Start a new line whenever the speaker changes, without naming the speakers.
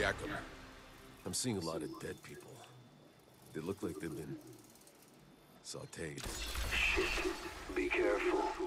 Yakum. I'm seeing a lot of dead people. They look like they've been... sauteed.
Shit. Be careful.